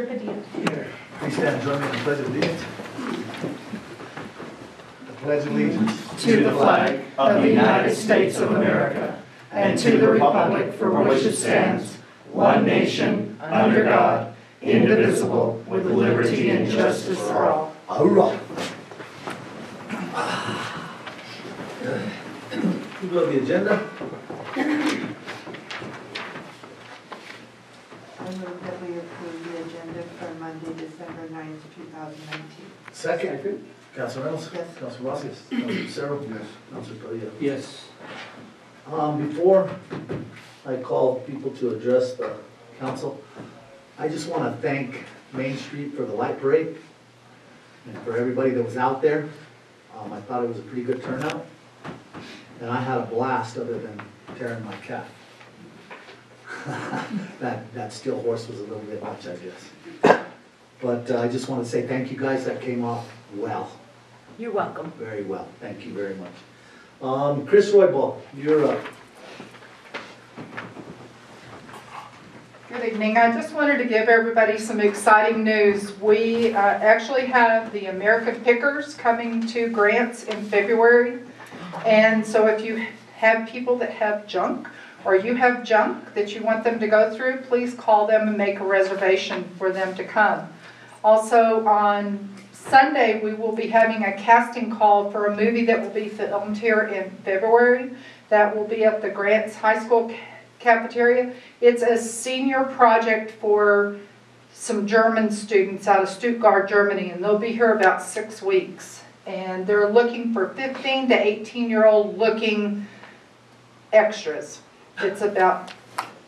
Counselor Padilla. Please stand and join me in the pledge of allegiance. The pledge of allegiance. to the flag of the United States of America and to the republic for which it stands, one nation, under God, indivisible, with liberty and justice for all. Hurrah. You go the agenda. I move that we approve the agenda for Monday, December 9th, 2019. Second. Council Reynolds. Yes. Council Vasquez. Council Cerro. Yes. Council Padilla. Yes. Um, before I call people to address the council, I just want to thank Main Street for the light parade and for everybody that was out there. Um, I thought it was a pretty good turnout. And I had a blast other than tearing my calf. That, that steel horse was a little bit much, I guess. But uh, I just want to say thank you guys, that came off well, You're welcome. very well. Thank you very much. Um, Chris Roybal, you're up. Good evening. I just wanted to give everybody some exciting news. We uh, actually have the American Pickers coming to Grants in February. And so if you have people that have junk, or you have junk that you want them to go through, please call them and make a reservation for them to come. Also, on Sunday, we will be having a casting call for a movie that will be filmed here in February. That will be at the Grants High School ca- cafeteria. It's a senior project for some German students out of Stuttgart, Germany, and they'll be here about six weeks. And they're looking for 15 to 18-year-old looking extras. It's about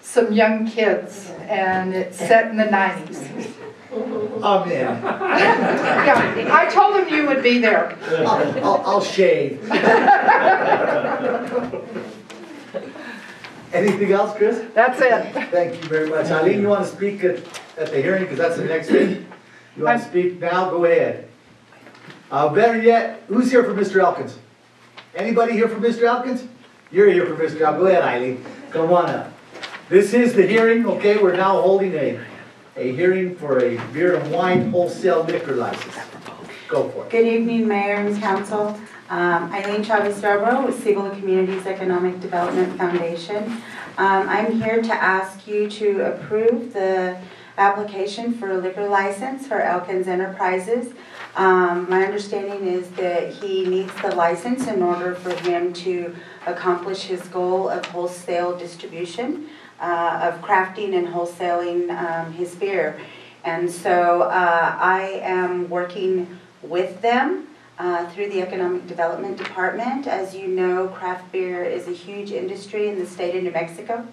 some young kids, and it's set in the 90s. I'm in. Yeah, I told them you would be there. I'll, I'll- I'll shave. Anything else, Chris? That's it. Thank you very much. Eileen, you want to speak at, at the hearing, because that's the next thing? You want to speak now? Go ahead. Uh, better yet, who's here for Mr. Elkins? Anybody here for Mr. Elkins? You're here for Mr. Elkins. Go ahead, Eileen. Come on up. This is the hearing, okay? We're now holding a, a hearing for a beer and wine wholesale liquor license. Go for it. Good evening, Mayor and Council. Um, Eileen Chavez Yarborough with Cibola Communities Economic Development Foundation. Um, I'm here to ask you to approve the application for a liquor license for Elkins Enterprises. Um, My understanding is that he needs the license in order for him to accomplish his goal of wholesale distribution, uh, of crafting and wholesaling um, his beer. And so uh, I am working with them uh, through the Economic Development Department. As you know, craft beer is a huge industry in the state of New Mexico.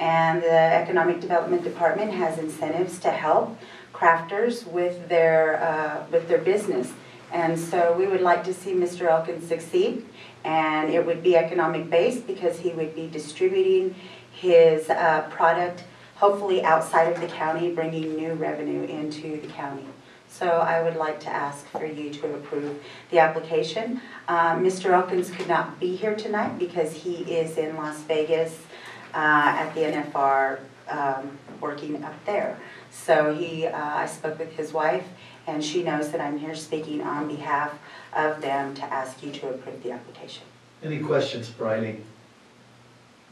And the Economic Development Department has incentives to help crafters with their, uh, with their business. And so we would like to see Mr. Elkins succeed. And it would be economic based because he would be distributing his uh, product hopefully outside of the county, bringing new revenue into the county. So I would like to ask for you to approve the application. Uh, Mr. Elkins could not be here tonight because he is in Las Vegas uh, at the NFR, um, working up there. So he, uh, I spoke with his wife, and she knows that I'm here speaking on behalf of them to ask you to approve the application. Any questions for Eileen?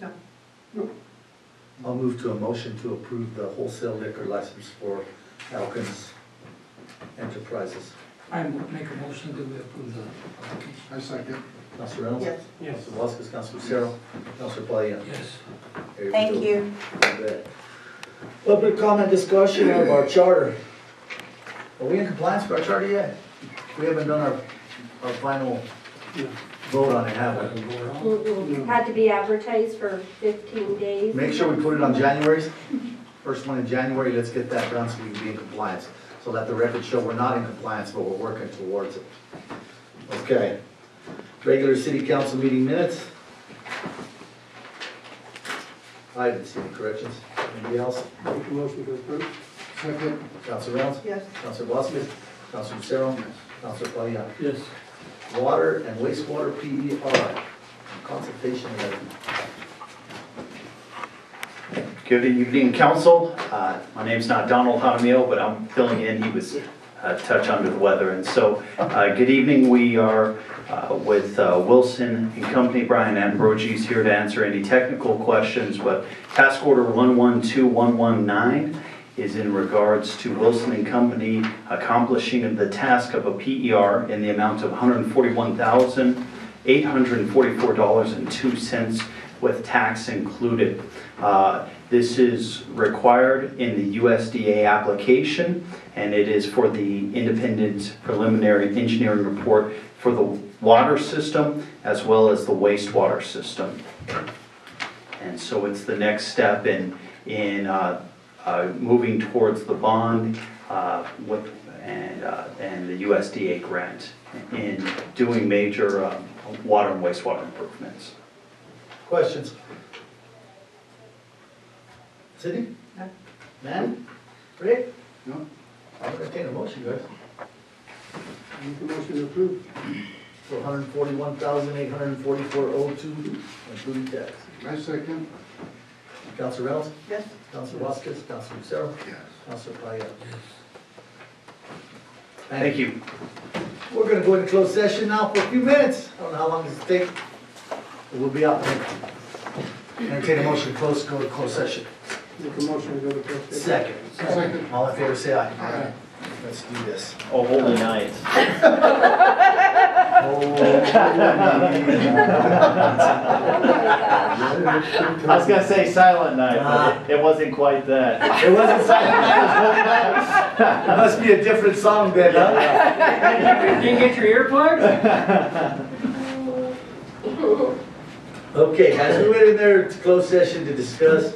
No. I'll move to a motion to approve the wholesale liquor license for Elkins Enterprises. I make a motion that we approve the application. I second. Council Reynolds? Yes. Council Vasquez, Council Lucero, Council Padilla. Yes. There we Thank go. you. You bet. Public comment discussion of our charter. Are we in compliance with our charter yet? We haven't done our, our final vote on it, have we? It Had to be advertised for 15 days. Make sure we put it on January's, first one in January, let's get that done so we can be in compliance. So let the record show we're not in compliance, but we're working towards it. Okay. Regular city council meeting minutes. I didn't see any corrections. Anybody else? Make a motion to approve. Second. Council Reynolds? Yes. Council Vasquez? Council Lucero? Council Padilla? Yes. Water and wastewater PER, consultation levy. Good evening, council. Uh, My name's not Donald Jaramillo, but I'm filling in. He was a touch under the weather. And so, uh, good evening. We are uh, with uh, Wilson and Company. Brian Ambrogi is here to answer any technical questions, but task order 112119 is in regards to Wilson and Company accomplishing the task of a PER in the amount of $141,844.02 with tax included. Uh, This is required in the USDA application, and it is for the independent preliminary engineering report for the water system as well as the wastewater system. And so it's the next step in, in uh, uh, moving towards the bond uh, with, and, uh, and the USDA grant in doing major uh, water and wastewater improvements. Questions? Sydney? No. Man? Rick? No. I'll entertain a motion, guys. Make a motion to approve. For hundred and forty-one thousand, eight hundred and forty-four oh two, including tax. I second. Counselor Reynolds? Yes. Counselor Vasquez? Counselor Lucero? Yes. Counselor Padilla? Thank you. We're gonna go into closed session now for a few minutes. I don't know how long this will take. We'll be out. Entertain a motion to close, go to closed session. Make a motion to go to closed session. Second. Second. All in favor, say aye. Aye. Let's do this. Oh, holy night. Oh. I was gonna say silent night, but it wasn't quite that. It wasn't silent night, it was holy night. It must be a different song then, huh? Didn't get your earplugs? Okay, as we went in there to closed session to discuss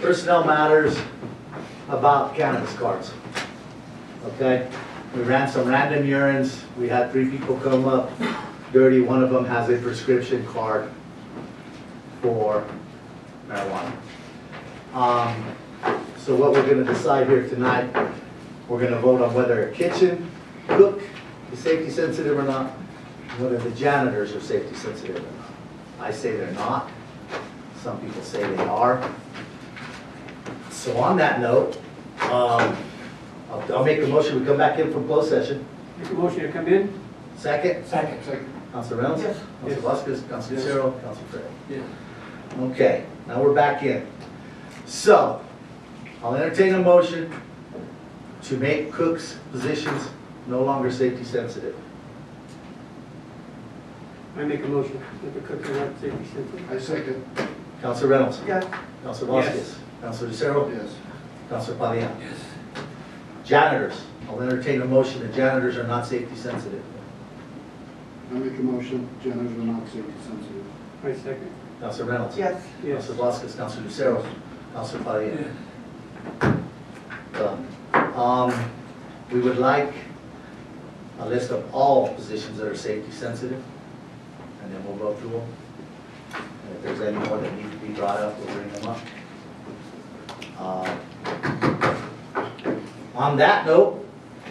personnel matters about cannabis cards. Okay, we ran some random urines, we had three people come up dirty, one of them has a prescription card for marijuana. Um, so what we're gonna decide here tonight, we're gonna vote on whether a kitchen cook is safety sensitive or not, whether the janitors are safety sensitive or not. I say they're not. Some people say they are. So on that note, um, I'll, I'll make a motion, we come back in from closed session. Make a motion to come in? Second, Second. Second. Counselor Reynolds? Yes. Counselor Vasquez, Counselor Yes. Lucero, Counselor Fred. Yes. Okay, now we're back in. So, I'll entertain a motion to make cooks' positions no longer safety sensitive. I make a motion that the cooks are not safety sensitive. I second. Counselor Reynolds? Yes. Counselor Yes. Vasquez? Counselor Lucero? Yes. Counselor Padilla? Janitors, I'll entertain a motion that janitors are not safety sensitive. I make a motion, janitors are not safety sensitive. I second. Counselor Reynolds? Yes. Yes. Counselor Vasquez, Counselor Lucero, Counselor Padilla? Done. Um, we would like a list of all positions that are safety sensitive, and then we'll go through them. And if there's any more that need to be brought up, we'll bring them up. Uh, On that note,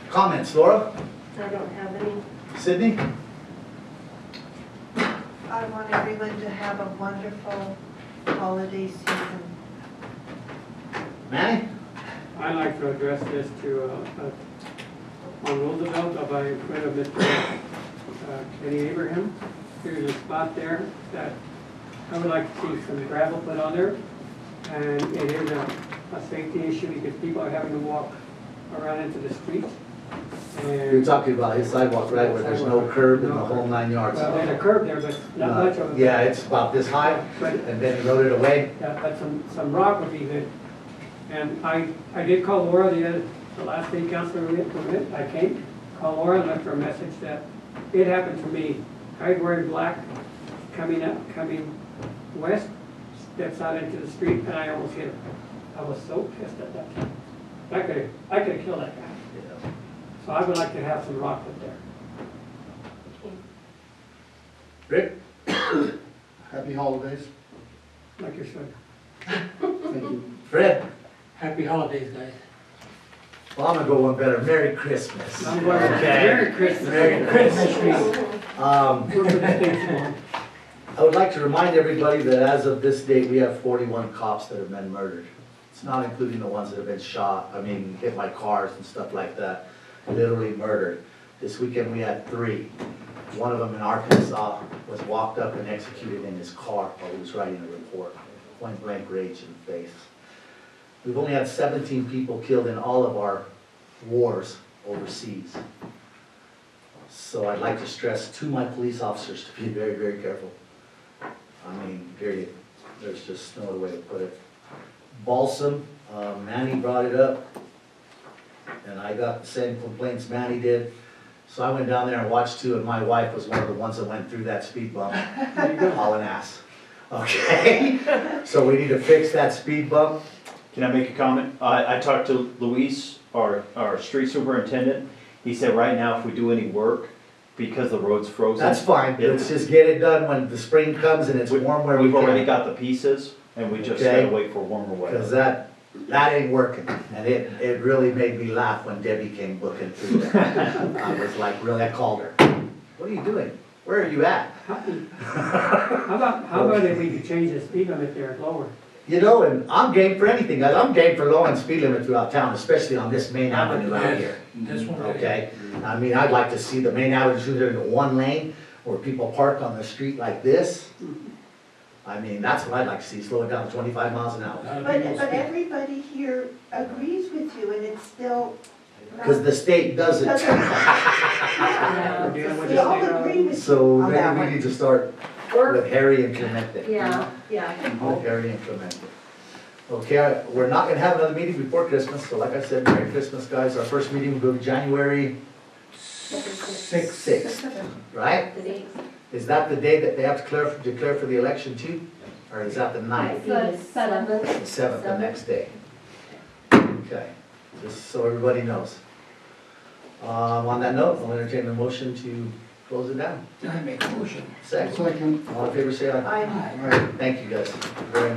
comments, Laura? I don't have any. Sydney? I want everyone to have a wonderful holiday season. Manny? I'd like to address this to, uh, uh, on Roosevelt, up by in front of Mr. uh, Kenny Abraham. There's a spot there that I would like to see some gravel put on there. And it is a, a safety issue because people are having to walk around into the street. You're And, talking about his sidewalk, right, where there's no curb in the whole nine yards? well, there's a curb there, but not Uh, much of it. Yeah, it's about this high, But and then he wrote it away. Yeah, but some, some rock would be good. And I, I did call Laura the other, the last day council permit, I came, called Laura and left her a message that it happened to me. Guy wearing black, coming up, coming west, steps out into the street and I almost hit him. I was so pissed at that time. I could, I could have killed that guy. Yeah. So I would like to have some rock put there, Rick? Happy holidays. like you said. Thank you. Fred? Happy holidays, guys. Well, I'm gonna go one better. Merry Christmas. I'm going, Okay. Merry Christmas. Merry Christmas. Um, We're for the states alone. I would like to remind everybody that as of this date, we have forty-one cops that have been murdered It's not including the ones that have been shot, I mean, hit by cars and stuff like that, literally murdered. This weekend, we had three. One of them in Arkansas was walked up and executed in his car while he was writing a report, point blank rage in the face. We've only had seventeen people killed in all of our wars overseas. So I'd like to stress to my police officers to be very, very careful. I mean, period. There's just no other way to put it. Balsam, uh, Manny brought it up, and I got the same complaints Manny did. So I went down there and watched two, and my wife was one of the ones that went through that speed bump, There you go. hauling ass. Okay? So we need to fix that speed bump. Can I make a comment? I, I talked to Luis, our, our street superintendent. He said right now, if we do any work, because the road's frozen. That's fine, let's just get it done when the spring comes and it's warm where we We've already can. got the pieces, and we just Okay. gotta wait for warmer Cause weather. that, that ain't working, and it, it really made me laugh when Debbie came looking through that. I was like, really, I called her, what are you doing? Where are you at? How how about, how about if we could change the speed limit there lower? You know, and I'm game for anything, guys, I'm game for lowering speed limit throughout town, especially on this main avenue out here. This one. Okay, I mean, I'd like to see the main avenue there in one lane, where people park on the street like this. Mm-hmm. I mean, that's what I'd like to see, slow it down to twenty-five miles an hour. But, but everybody here agrees with you and it's still. not- Cause the state doesn't. Doesn't- Yeah, We're dealing with We the all state agree with you So on that maybe we one. need to start Or, with Harry and Clemente. yeah, yeah. With Harry and Clemente. Okay, I- we're not gonna have another meeting before Christmas, so like I said, Merry Christmas, guys. Our first meeting will be January Six. sixth, right? The dates. Is that the day that they have to declare, declare for the election too? Or is that the ninth? The seventh. The seventh, the next day. Okay, just so everybody knows. Um, on that note, I'll entertain a motion to close it down. I make a motion. Second, Second. all in favor, say aye. I All right. Thank you, guys. Very